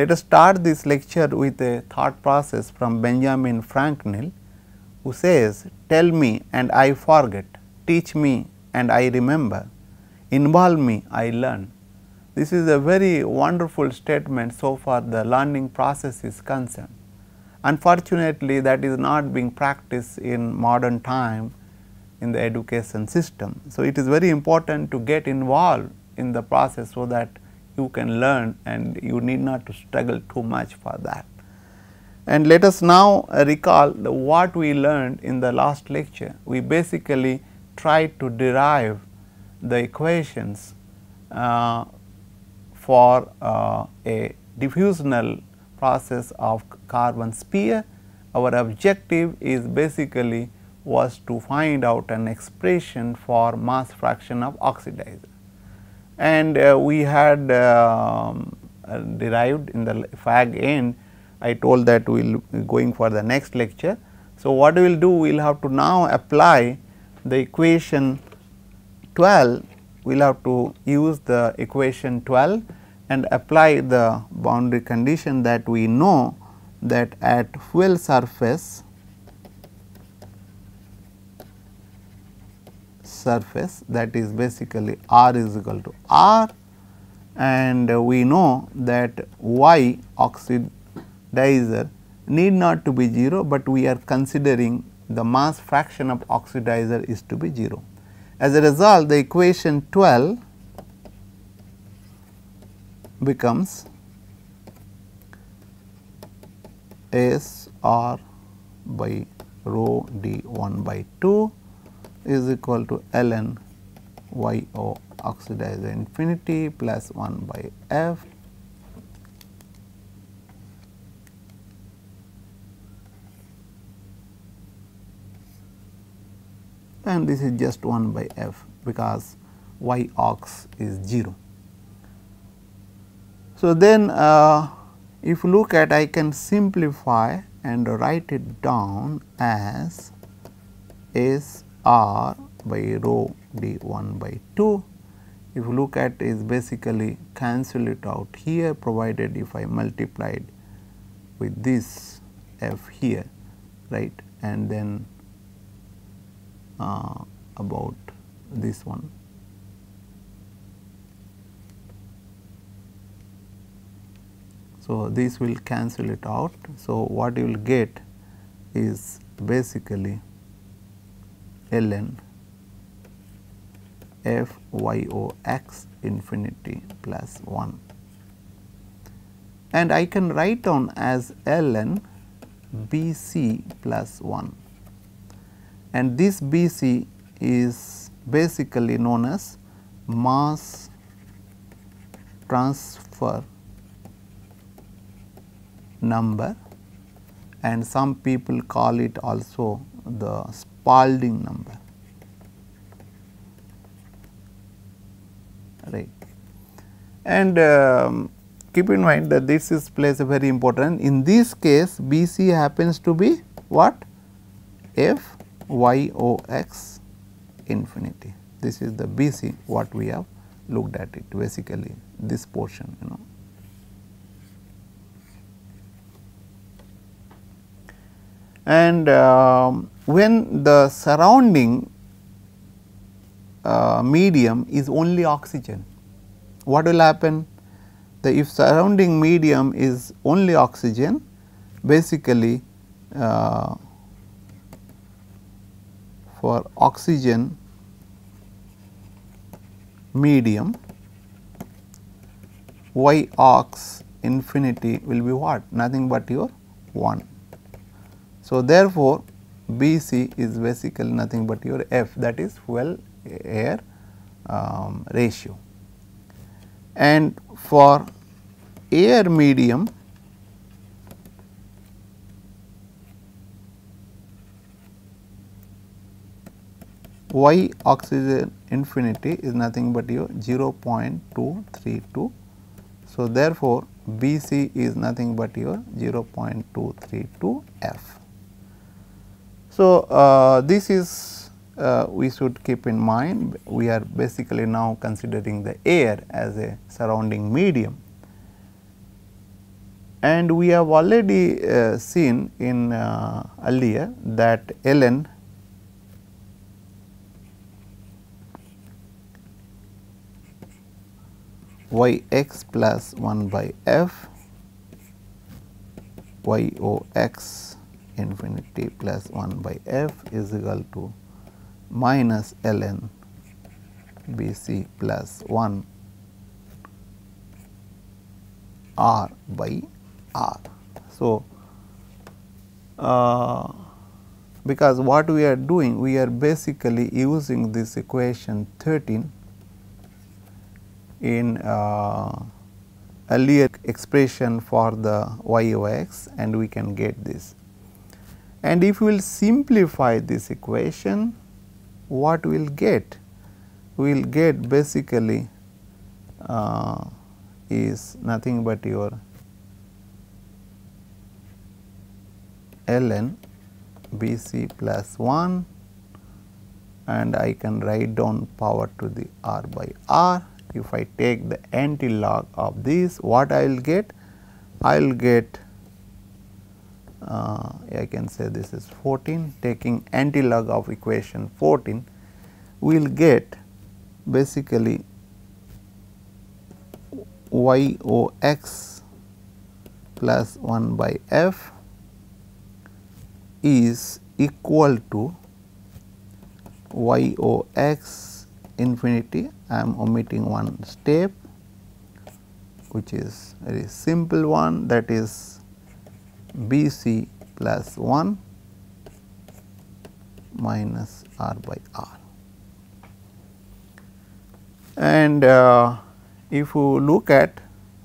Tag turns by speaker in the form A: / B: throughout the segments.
A: Let us start this lecture with a thought process from Benjamin Franklin who says, tell me and I forget, teach me and I remember, involve me, I learn. This is a very wonderful statement so far the learning process is concerned. Unfortunately, that is not being practiced in modern time in the education system. So, it is very important to get involved in the process so that you can learn and you need not to struggle too much for that. And let us now recall what we learned in the last lecture. We basically tried to derive the equations uh, for uh, a diffusional process of carbon sphere. Our objective is basically was to find out an expression for mass fraction of oxidizer. And uh, we had um, uh, derived in the fag end, I told that we will going for the next lecture. So, what we will do, we will have to now apply the equation 12, we will have to use the equation 12 and apply the boundary condition that we know that at fuel surface surface that is basically r is equal to r and we know that y oxidizer need not to be 0, but we are considering the mass fraction of oxidizer is to be 0. As a result the equation 12 becomes S r by rho d 1 by 2 is equal to ln y o oxidizer infinity plus 1 by f and this is just 1 by f because y ox is 0. So, then uh, if you look at I can simplify and write it down as S r by rho d 1 by 2. If you look at is basically cancel it out here provided if I multiplied with this f here right and then uh, about this one. So, this will cancel it out. So, what you will get is basically ln f y o x infinity plus 1 and I can write down as ln b c plus 1 and this b c is basically known as mass transfer number. And some people call it also the Spalding number right. And um, keep in mind that this is plays a very important in this case B c happens to be what f y o x infinity this is the B c what we have looked at it basically this portion you know. And um, when the surrounding uh, medium is only oxygen, what will happen? The if surrounding medium is only oxygen, basically uh, for oxygen medium y ox infinity will be what nothing but your 1. So, therefore, B c is basically nothing but your F that is fuel air um, ratio. And for air medium y oxygen infinity is nothing but your 0.232. So, therefore, B c is nothing but your 0.232 F. So, uh, this is uh, we should keep in mind we are basically now considering the air as a surrounding medium. And we have already uh, seen in uh, earlier that ln y x plus 1 by f y o x infinity plus 1 by f is equal to minus ln b c plus 1 r by r. So, uh, because what we are doing we are basically using this equation 13 in uh, earlier expression for the y o x and we can get this. And if we will simplify this equation what we will get? We will get basically uh, is nothing but your ln b c plus 1 and I can write down power to the r by r if I take the anti-log of this what I will get? I will get uh, I can say this is 14 taking anti-log of equation 14 we will get basically y o x plus 1 by f is equal to y o x infinity. I am omitting one step which is very simple one that is B c plus 1 minus r by r. And uh, if you look at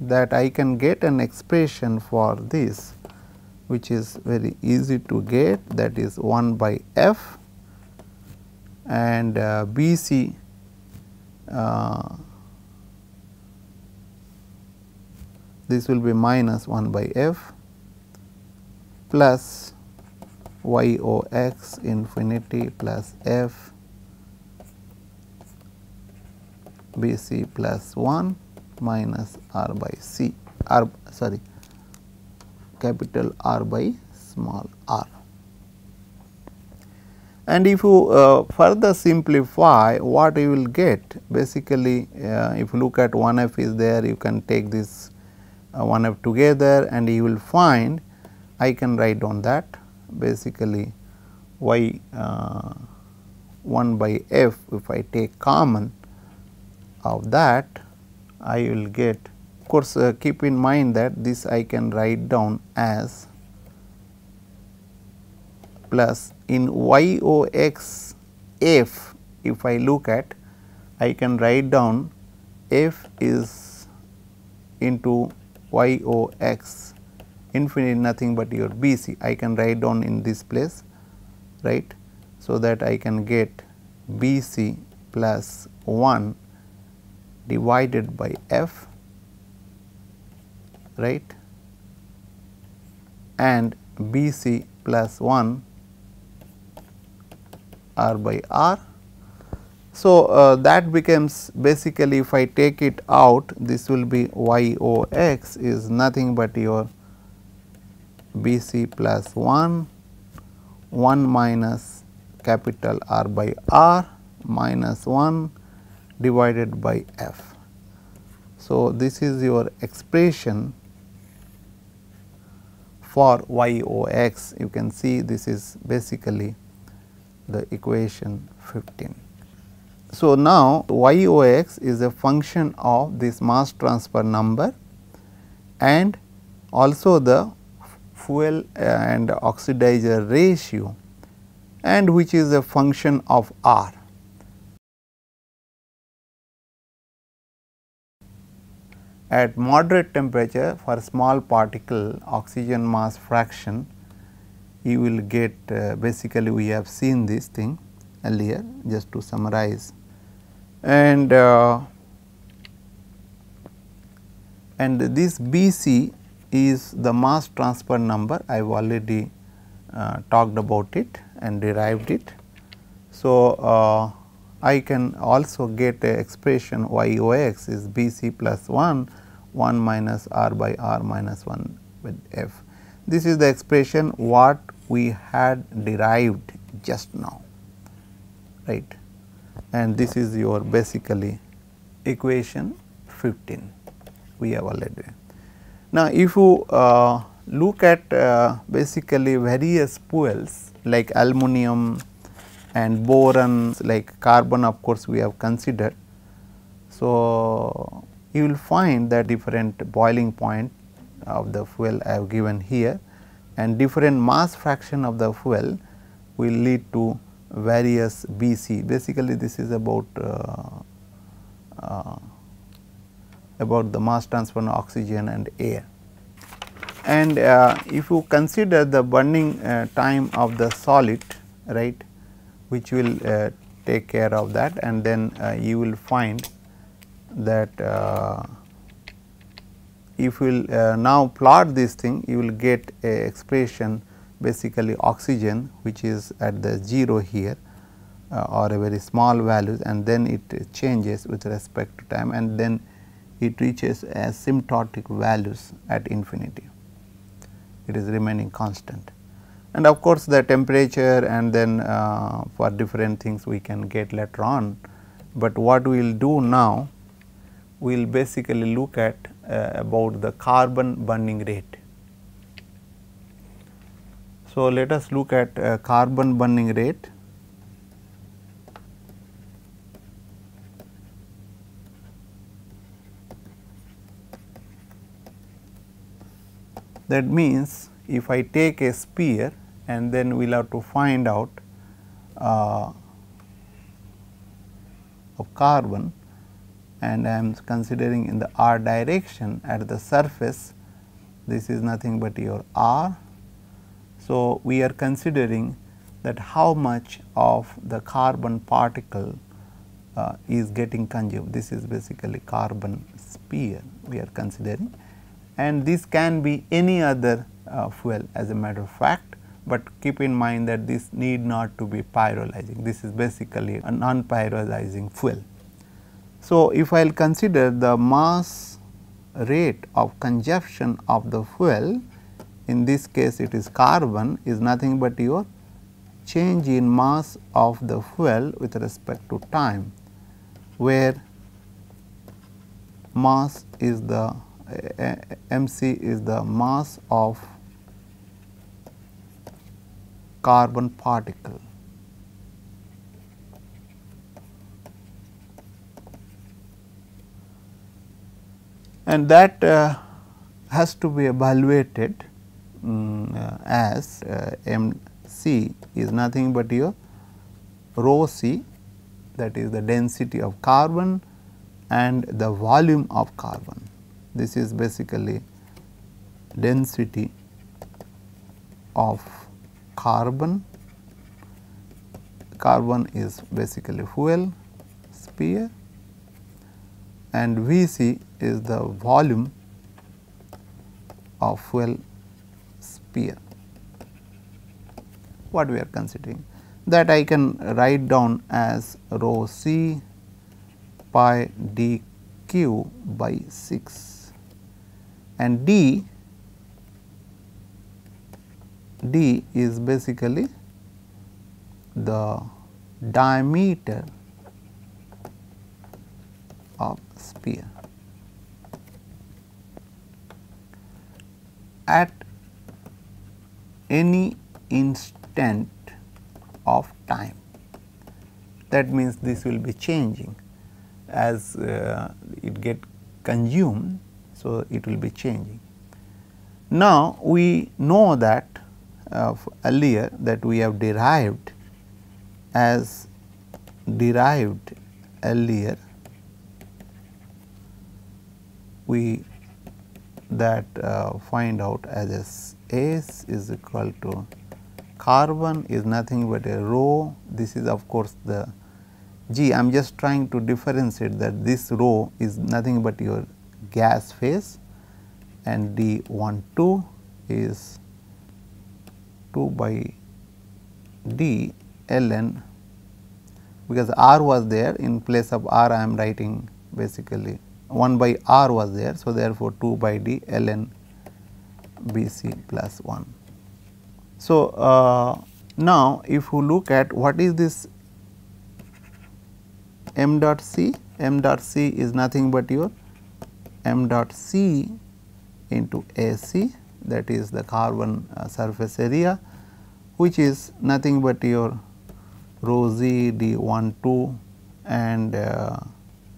A: that I can get an expression for this which is very easy to get. That is 1 by f. And uh, B c uh, this will be minus 1 by f plus y o x infinity plus f b c plus 1 minus r by c r sorry capital R by small r. And if you uh, further simplify what you will get basically uh, if you look at 1 f is there you can take this uh, 1 f together and you will find I can write on that. Basically y uh, 1 by f if I take common of that I will get of course uh, keep in mind that this I can write down as plus in y o x f if I look at I can write down f is into y o x infinity nothing but your b c I can write down in this place right. So, that I can get b c plus 1 divided by f right and b c plus 1 r by r. So, uh, that becomes basically if I take it out this will be y o x is nothing but your b c plus 1 1 minus capital R by R minus 1 divided by f. So, this is your expression for y o x you can see this is basically the equation 15. So, now y o x is a function of this mass transfer number and also the fuel and oxidizer ratio and which is a function of r. At moderate temperature for small particle oxygen mass fraction you will get uh, basically we have seen this thing earlier just to summarize and uh, and this BC is the mass transfer number I have already uh, talked about it and derived it. So, uh, I can also get a expression y o x is B c plus 1 1 minus r by r minus 1 with F. This is the expression what we had derived just now right and this is your basically equation 15 we have already. Now, if you uh, look at uh, basically various fuels like aluminum and boron like carbon of course, we have considered. So, you will find the different boiling point of the fuel I have given here and different mass fraction of the fuel will lead to various BC. Basically, this is about uh, uh, about the mass transfer of oxygen and air. And uh, if you consider the burning uh, time of the solid right which will uh, take care of that and then uh, you will find that uh, if you will uh, now plot this thing you will get a expression basically oxygen which is at the 0 here or a very small values and then it changes with respect to time and then it reaches asymptotic values at infinity. It is remaining constant. And of course, the temperature and then uh, for different things we can get later on, but what we will do now, we will basically look at uh, about the carbon burning rate. So, let us look at uh, carbon burning rate That means, if I take a sphere and then we will have to find out uh, of carbon and I am considering in the r direction at the surface this is nothing but your r. So, we are considering that how much of the carbon particle uh, is getting consumed this is basically carbon sphere we are considering and this can be any other uh, fuel as a matter of fact, but keep in mind that this need not to be pyrolyzing. This is basically a non-pyrolyzing fuel. So, if I will consider the mass rate of consumption of the fuel, in this case it is carbon is nothing but your change in mass of the fuel with respect to time, where mass is the mc is the mass of carbon particle. And that uh, has to be evaluated um, uh, as uh, m c is nothing but your rho c that is the density of carbon and the volume of carbon this is basically density of carbon. Carbon is basically fuel sphere and Vc is the volume of fuel sphere. What we are considering that I can write down as rho c pi d q by 6 and d d is basically the diameter of sphere. At any instant of time that means this will be changing as uh, it get consumed so, it will be changing. Now, we know that uh, earlier that we have derived as derived earlier we that uh, find out as S is equal to carbon is nothing but a rho this is of course the G I am just trying to differentiate that this rho is nothing but your gas phase and d 1 2 is 2 by d ln because r was there in place of r I am writing basically 1 by r was there. So, therefore, 2 by d ln B c plus 1. So, uh, now if you look at what is this m dot c, m dot c is nothing but your m dot c into A c that is the carbon uh, surface area which is nothing but your rho z d 1 2 and uh,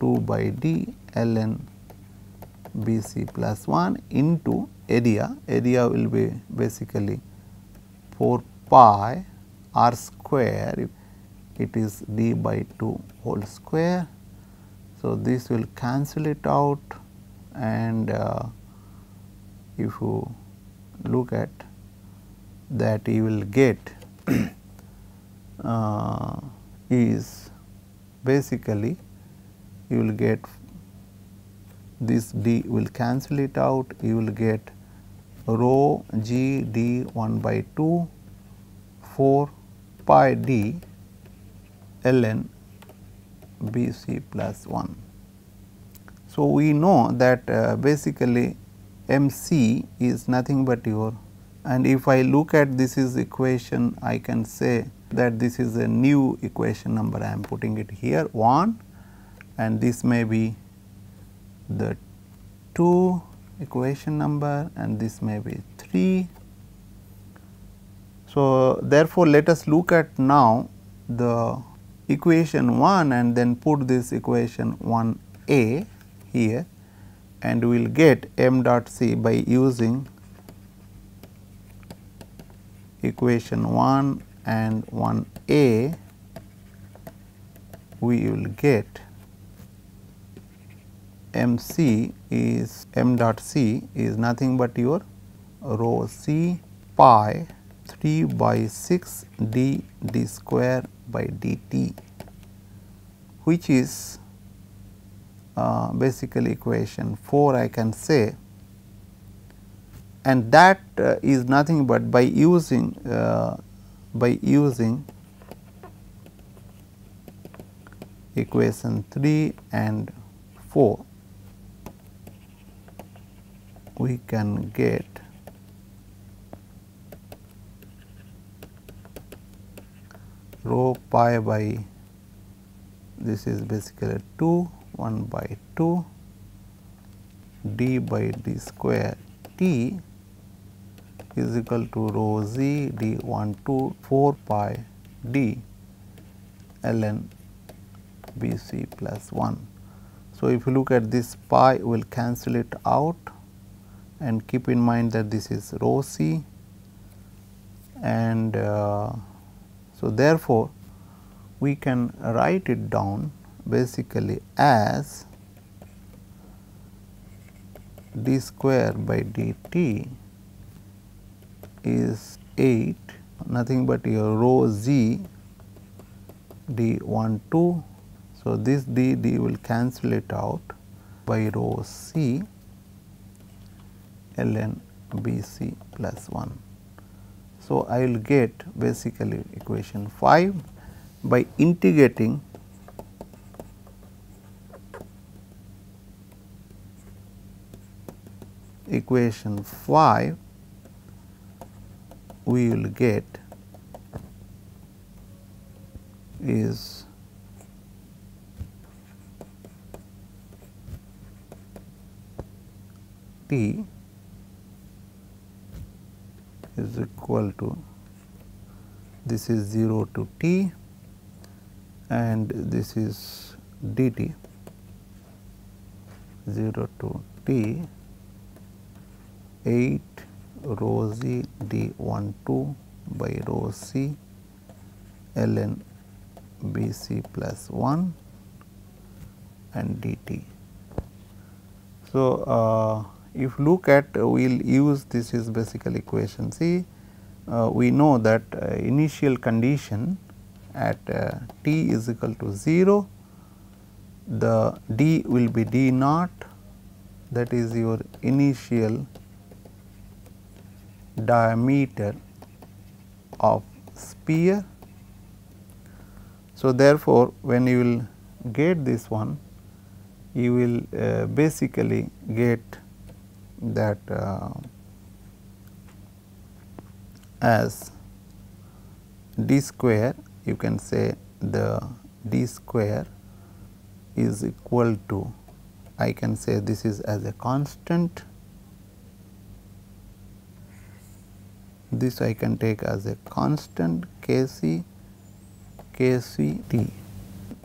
A: 2 by d ln b c plus 1 into area, area will be basically 4 pi r square it is d by 2 whole square. So, this will cancel it out and uh, if you look at that you will get uh, is basically you will get this d will cancel it out you will get rho g d 1 by 2 4 pi d ln b c plus 1. So, we know that uh, basically m c is nothing but your. And if I look at this is equation I can say that this is a new equation number. I am putting it here 1 and this may be the 2 equation number and this may be 3. So, therefore, let us look at now the equation 1 and then put this equation 1 a here and we will get m dot c by using equation 1 and 1 a we will get m c is m dot c is nothing but your rho c pi 3 by 6 d d square by dt which is uh, basically equation 4 I can say. And that uh, is nothing but by using uh, by using equation 3 and 4 we can get rho pi by this is basically 2 1 by 2 d by d square t is equal to rho z d 1 2 4 pi d ln b c plus 1. So, if you look at this pi we will cancel it out and keep in mind that this is rho c and uh, so therefore, we can write it down basically as d square by dt is 8 nothing but your rho z d 1 2. So, this d d will cancel it out by rho c ln b c plus 1. So, I will get basically equation 5 by integrating equation 5 we will get is t is equal to this is 0 to t and this is dt 0 to t 8 rho z d 1 2 by rho c ln b c plus 1 and dt. So, uh, if look at uh, we will use this is basically equation C. Uh, we know that uh, initial condition at uh, t is equal to 0, the d will be d naught that is your initial diameter of sphere. So, therefore, when you will get this one you will uh, basically get that uh, as d square you can say the d square is equal to I can say this is as a constant this I can take as a constant Kc k c k c t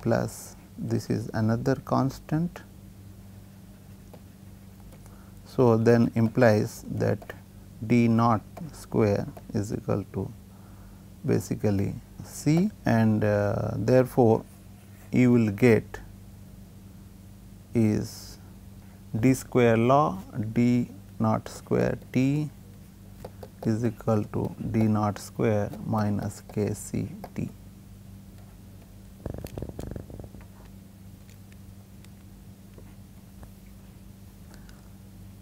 A: plus this is another constant. So, then implies that d naught square is equal to basically c and uh, therefore, you will get is d square law d naught square t is equal to d naught square minus k c t.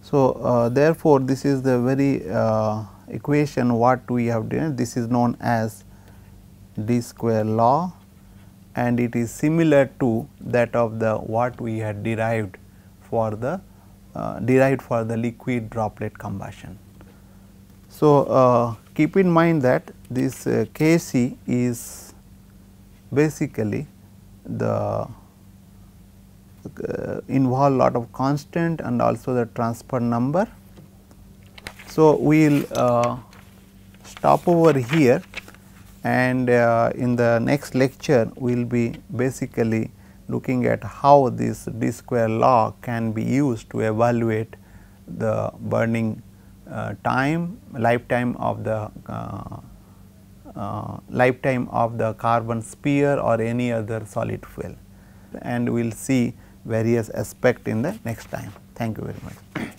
A: So, uh, therefore, this is the very uh, equation what we have done this is known as d square law and it is similar to that of the what we had derived for the uh, derived for the liquid droplet combustion. So, uh, keep in mind that this uh, K c is basically the uh, involve lot of constant and also the transfer number. So, we will uh, stop over here and uh, in the next lecture we will be basically looking at how this d square law can be used to evaluate the burning time lifetime of the uh, uh lifetime of the carbon sphere or any other solid fuel and we will see various aspect in the next time. Thank you very much.